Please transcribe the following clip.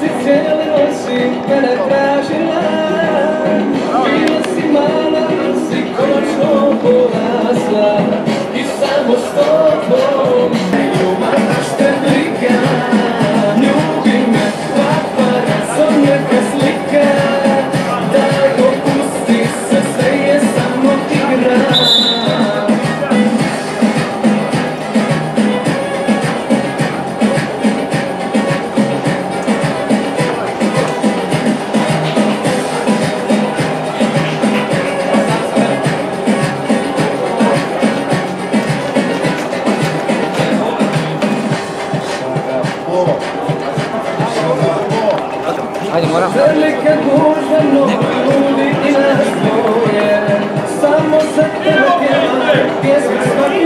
si cijeli noći mene tražila Ajde, moram. Zrlike gužveno ljudi i nas samo se tebe pjeva, pjesma svaki